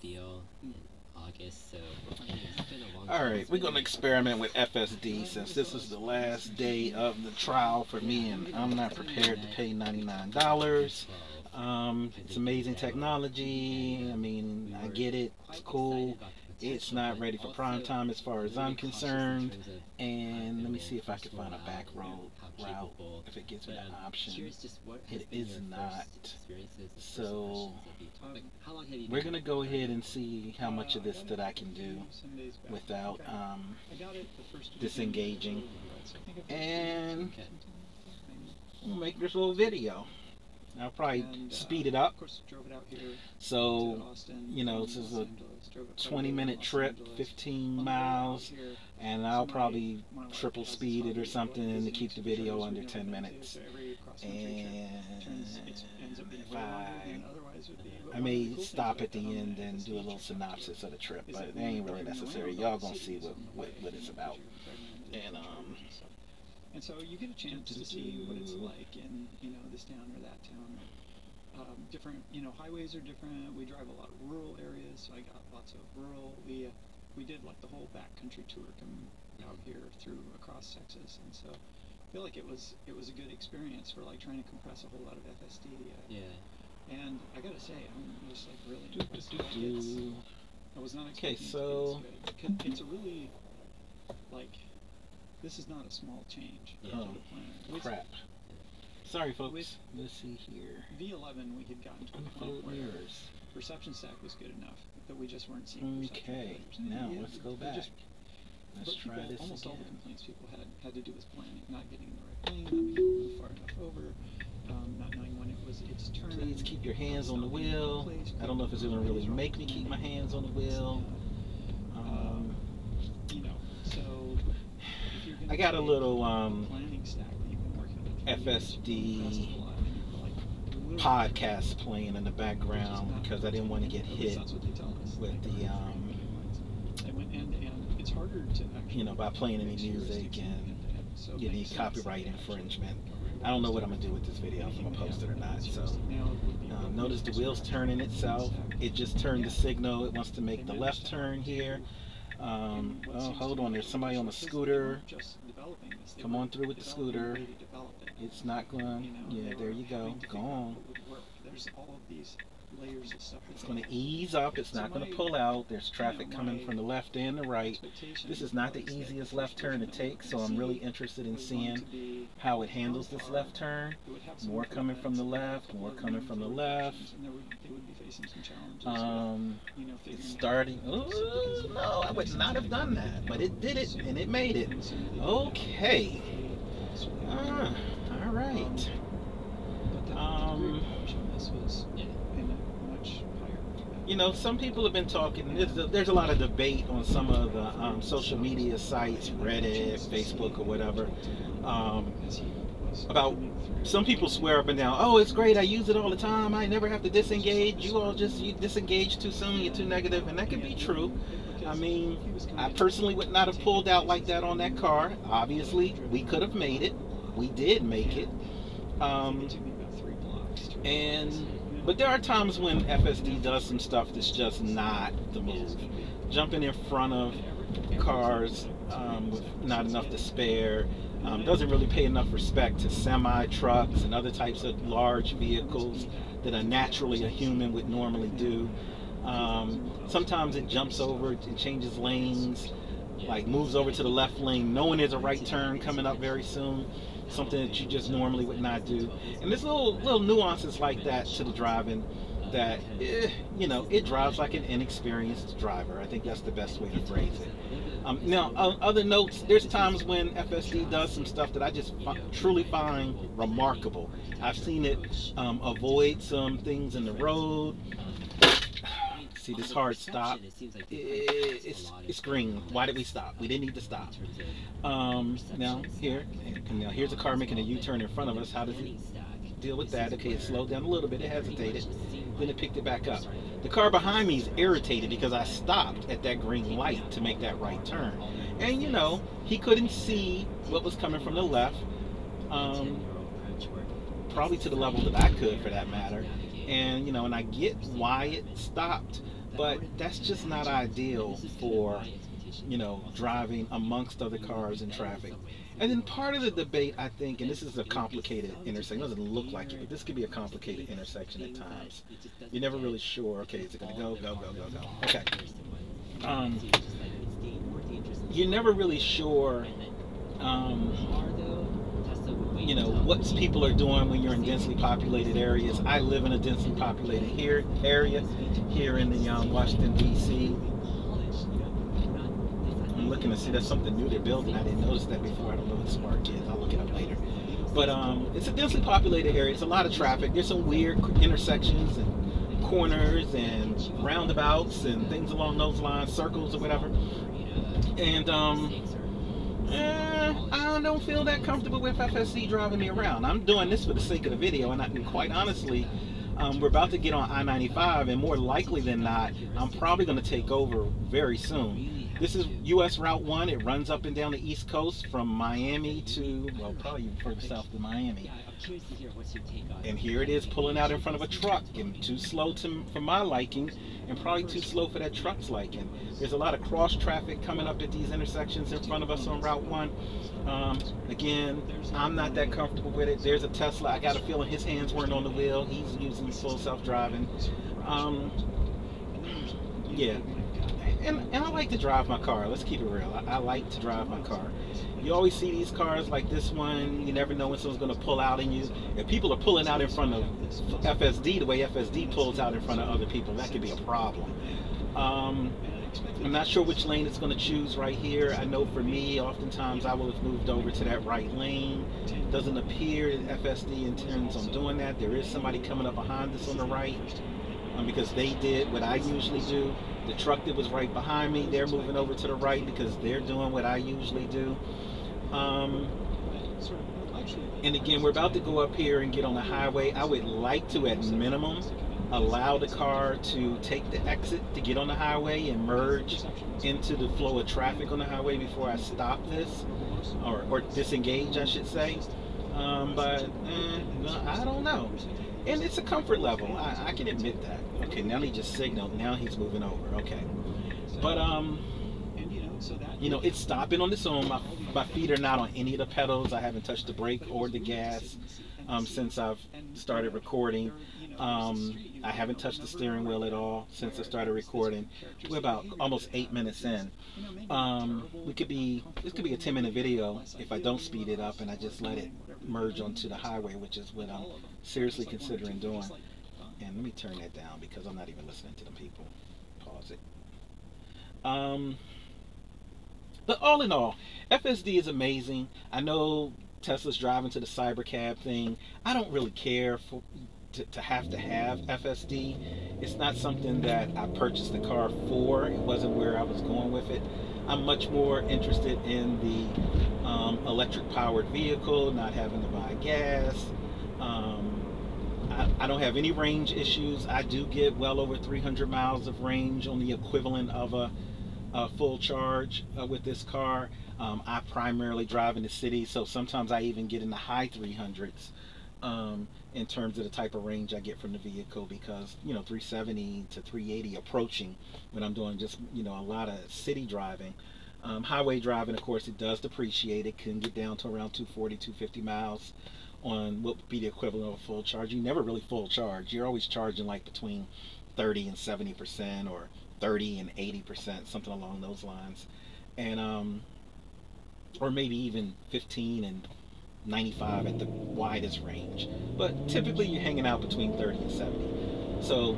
deal in August, so it's been a long All time right, we're going to experiment with FSD since this is the last day of the trial for me, and I'm not prepared to pay $99. Um, it's amazing technology. I mean, I get it. It's cool. It's not ready for prime time as far as I'm concerned. And let me see if I can find a back road route if it gives me an option. It is not. So, We're gonna go ahead and see how much of this that I can do without um, disengaging, and we'll make this little video. I'll probably speed it up. Of course, drove it So, Austin, you know, this is a Angeles, drove it quite 20 bit minute trip, 15 On the way out miles, and I'll probably one of our triple speed it or something to keep the video under 10 minutes. so every cross-country trip turns- And it's- ends up being if I, than otherwise would be. But I may stop at the end and do a little synopsis of the trip, but it ain't really necessary. Y'all gonna see what, what, what it's about. And, and um. And so you get a chance to see what it's like in you know this town or that town. Or, um, different you know highways are different. We drive a lot of rural areas, so I got lots of rural. We uh, we did like the whole backcountry tour coming out here through across Texas, and so I feel like it was it was a good experience for like trying to compress a whole lot of FSD. Uh, Yeah. And I gotta say, I'm just like really do, impressed. it's, do. I was not Okay, expecting be so-. 'Cause It's a really like this is not a small change Yeah. to Oh. With crap. Sorry, folks. with- Let's see here. V11, we had gotten to a point where mirrors. perception stack was good enough that we just weren't seeing Okay, now yeah, let's go back. just- Let's try people, this almost all the complaints people had had to do with planning, not getting the right plane, not being able to move far enough over, um, not knowing when it was its turn. Please keep your hands on the not being in wheel. I don't know if it's gonna really make me keep my hands on the wheel. I got a little um, FSD podcast playing in the background because I didn't want to get hit with the, um, you know, by playing any music and head-to-head, so it get any copyright infringement. I don't know what. I'm gonna do with this video, if I'm gonna post it or not. So, um, notice the wheel's turning itself. It just turned the signal. It wants to make the left turn here. Um, oh, hold on. There's somebody on the scooter. Come on through with the scooter. It's not going. Yeah, there you go. Go on. There's all of these layers of stuff. It's going to ease up. It's not going to pull out. There's traffic coming from the left and the right. This is not the easiest left turn to version that we take, so I'm really interested in seeing how it handles this left turn. it would have some More coming from the left, more coming from the left. reductions, and there would, they would be facing some challenges Um, you know, it's starting. how to fix it because Ooh, no, I would not have done that, but it did it, and it made it. some of the- Okay. Ah, all right. Um, the degree of adoption of this was Yeah. in a much higher. You know, some people have been talking. There's a, there's a lot of debate on some of the um, social media sites, Reddit, Facebook, or whatever, um, about some people swear up and down. Oh, it's great. I use it all the time. I never have to disengage. You all just you disengage too soon. You're too negative, and that could be true. I mean, I personally would not have pulled out like that on that car. Obviously, we could have made it. We did make it. Um, and but there are times when FSD does some stuff that's just not the move. Jumping in front of cars um, with not enough to spare um, doesn't really pay enough respect to semi trucks and other types of large vehicles that a naturally a human would normally do. Um, sometimes it jumps over, it changes lanes, like moves over to the left lane, knowing there's a right turn coming up very soon. Something that you just normally would not do. And there's little little nuances like that to the driving that eh, you know it drives like an inexperienced driver. I think that's the best way to phrase it. Um, now, other notes. There's times when FSD does some stuff that I just truly find remarkable. I've seen it um, avoid some things in the road. See this hard stop. It like It's it's green. Why did we stop? We didn't need to stop. Um, now here, now here's a car making a U-turn in front of us. How does it deal with that? Okay, it slowed down a little bit. It hesitated. Then it picked it back up. The car behind me is irritated because I stopped at that green light to make that right turn. And you know, he couldn't see what was coming from the left, um, probably to the level that I could for that matter. And you know, and I get why it stopped, but that's just not ideal for you know driving amongst other cars in traffic. And then part of the debate, I think, and this is a complicated intersection. It doesn't look like it, but this could be a complicated intersection at times. You're never really sure. Okay, is it going to go, go, go, go, go? Okay. Um, you're never really sure. Um, what people are doing when you're in densely populated areas. I live in a densely populated here area here in the um, Washington D.C. I'm looking to see that's something new they're building. I didn't notice that before. I don't know what the Smart is. I'll look it up later. But um, it's a densely populated area. It's a lot of traffic. There's some weird intersections and corners and roundabouts and things along those lines, circles or whatever. And um, eh, I don't feel that comfortable with FSD driving me around. I'm doing this for the sake of the video, and, I, and quite honestly, um, we're about to get on I-95, and more likely than not, I'm probably going to take over very soon. This is US Route 1. It runs up and down the East Coast from Miami to, well, probably further south than Miami. And here it is pulling out in front of a truck and too slow to, for my liking and probably too slow for that truck's liking. There's a lot of cross traffic coming up at these intersections in front of us on Route 1. Um, again, I'm not that comfortable with it. There's a Tesla. I got a feeling his hands weren't on the wheel. He's using full self-driving. Um, yeah, and, and I like to drive my car. Let's keep it real. I, I, like to drive my car. You always see these cars like this one. You never know when someone's going to pull out in you. If people are pulling out in front of FSD the way FSD pulls out in front of other people, that could be a problem. Um, I'm not sure which lane it's going to choose right here. I know for me, oftentimes I will have moved over to that right lane. It doesn't appear FSD intends on doing that. There is somebody coming up behind us on the right um, because they did what I usually do. The truck that was right behind me, they're moving over to the right because they're doing what I usually do. Um, and again, we're about to go up here and get on the highway. I would like to, at minimum, allow the car to take the exit to get on the highway and merge into the flow of traffic on the highway before I stop this, or, or disengage, I should say. Um, but eh, I don't know. And it's a comfort level. I, I can admit that. Okay, now he just signaled. Now he's moving over. Okay. But, um, you know, it's stopping on its own. My, my feet are not on any of the pedals. I haven't touched the brake or the gas um, since I've started recording. Um, I haven't touched the steering wheel at all since I started recording. We're about almost eight minutes in. Um, we could be this could be a 10 minute video if I don't speed it up and I just let it merge onto the highway, which is what I'm seriously considering doing. And let me turn that down because I'm not even listening to the people. Pause it. Um, but all in all, FSD is amazing. I know Tesla's driving to the Cybercab thing. I don't really care for to, to have to have FSD. It's not something that I purchased the car for. It wasn't where I was going with it. I'm much more interested in the um, electric powered vehicle, not having to buy gas. Um, I, I, don't have any range issues. I do get well over 300 miles of range on the equivalent of a, a full charge uh, with this car. Um, I primarily drive in the city, so sometimes I even get in the high 300s um, in terms of the type of range I get from the vehicle because you know 370 to 380 approaching when I'm doing just you know a lot of city driving. Um, highway driving, of course, it does depreciate. It can get down to around 240, 250 miles on what would be the equivalent of a full charge. You never really full charge. You're always charging like between 30 and 70 percent or 30 and 80 percent, something along those lines, and um, or maybe even 15 and 95 at the widest range. But typically you're hanging out between 30 and 70. So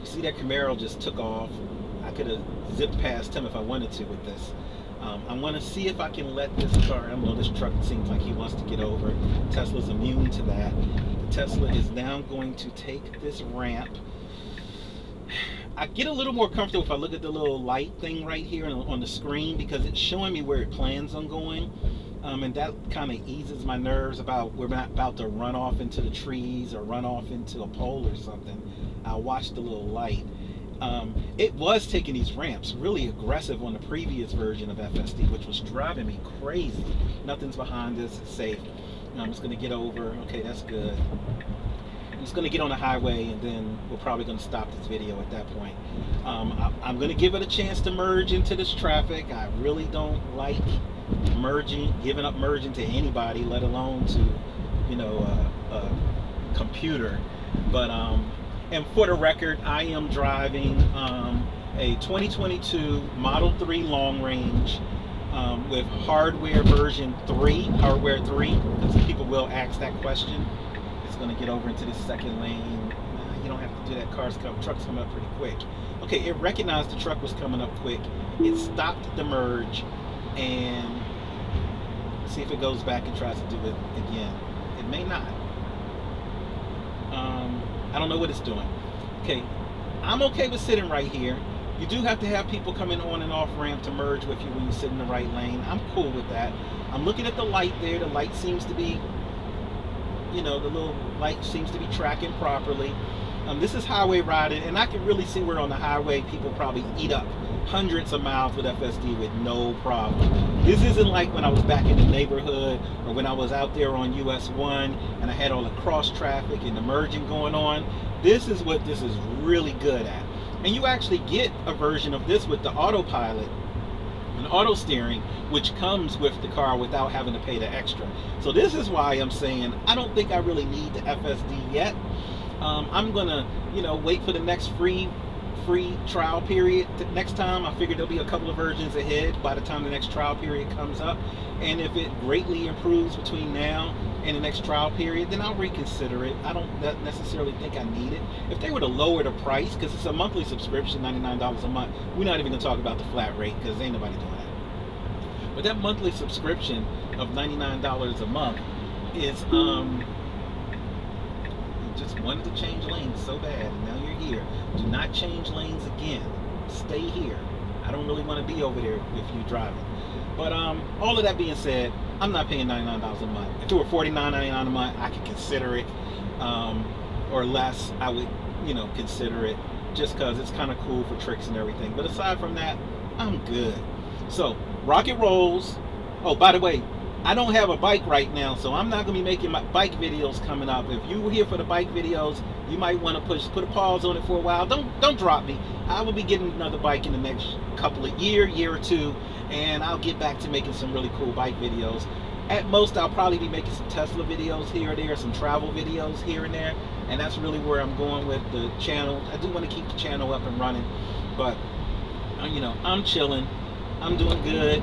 you see that Camaro just took off. I could have zipped past him if I wanted to with this. Um, I want to see if I can let this car, I don't know, this truck seems like he wants to get over. Tesla's immune to that. The Tesla is now going to take this ramp. I get a little more comfortable if I look at the little light thing right here on the screen because it's showing me where it plans on going um, and that kind of eases my nerves about we're not about to run off into the trees or run off into a pole or something. I'll watch the little light. Um, it was taking these ramps really aggressive on the previous version of FSD, which was driving me crazy. Nothing's behind us, it's safe. I'm just gonna get over. Okay, that's good. He's going to get on the highway, and then we're probably going to stop this video at that point. Um, I, am going to give it a chance to merge into this traffic. I really don't like merging, giving up merging to anybody, let alone to, you know, a, a computer. But um, and for the record, I am driving um, a 2022 Model 3 long range um, with hardware version 3, hardware 3, because people will ask that question. It's going to get over into the second lane. You don't have to do that. Cars come, trucks come up pretty quick. Okay, it recognized the truck was coming up quick. It stopped the merge and see if it goes back and tries to do it again. It may not. Um, I don't know what it's doing. Okay, I'm okay with sitting right here. You do have to have people coming on and off ramp to merge with you when you sit in the right lane. I'm cool with that. I'm looking at the light there. The light seems to be, you know, the little light seems to be tracking properly. Um, this is highway riding, and I can really see where on the highway people probably eat up hundreds of miles with FSD with no problem. This isn't like when I was back in the neighborhood or when I was out there on US 1 and I had all the cross traffic and the merging going on. This is what this is really good at. And you actually get a version of this with the autopilot and auto steering, which comes with the car without having to pay the extra. So this is why I'm saying I don't think I really need the FSD yet. Um, I'm gonna, you know, wait for the next free free trial period next time. I figure there'll be a couple of versions ahead by the time the next trial period comes up. And if it greatly improves between now and the next trial period, then I'll reconsider it. I don't necessarily think I need it. If they were to lower the price, because it's a monthly subscription, $99 a month, we're not even going to talk about the flat rate because ain't nobody doing that. But that monthly subscription of $99 a month is, um, just wanted to change lanes so bad, and now you're here. Do not change lanes again. Stay here. I don't really want to be over there with you driving. But um, all of that being said, I'm not paying $99 a month. If it were $49.99 a month, I could consider it. Um, or less, I would, you know, consider it just because it's kind of cool for tricks and everything. But aside from that, I'm good. So, Rocket Rolls. Oh, by the way, I don't have a bike right now, so I'm not gonna be making my bike videos coming up. If you were here for the bike videos, you might want to push put a pause on it for a while. Don't don't drop me. I will be getting another bike in the next couple of year, year or two, and I'll get back to making some really cool bike videos. At most, I'll probably be making some Tesla videos here or there, some travel videos here and there, and that's really where I'm going with the channel. I do want to keep the channel up and running, but uh, you know, I'm chilling. I'm doing good